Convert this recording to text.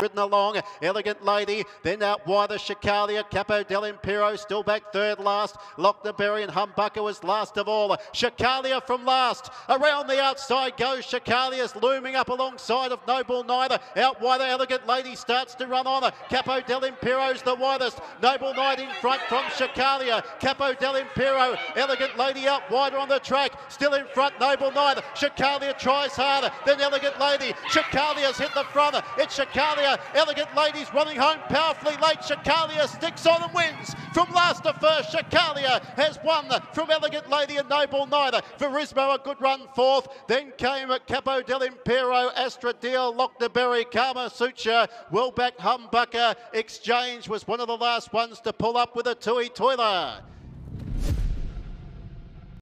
ridden along. Elegant Lady, then out wide the Shockallia, Capo del Impero still back third last. Lochnaberry and Humbucker was last of all. Shockallia from last. Around the outside goes Shockallia's looming up alongside of Noble Neither. Out wide Elegant Lady starts to run on. Capo del Impero's the widest. Noble Knight in front from Shockallia. Capo del Impero. Elegant Lady out wider on the track. Still in front, Noble Knight. Shockallia tries harder Then Elegant Lady. Shockallia's hit the front. It's Elegant Ladies running home powerfully late. Shockallia sticks on and wins from last to first. Shockallia has won from Elegant Lady and Noble Neither. Verismo a good run fourth. Then came Capo del Impero, Astradil, Lochnaberry, Kama Sutra, Wellback Humbucker. Exchange was one of the last ones to pull up with a Tui Toiler.